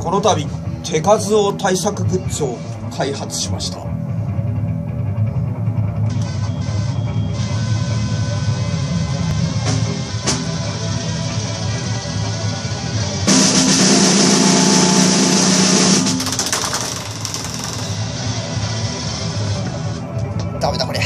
この度手数を対策グッズを開発しました。ダメだこれ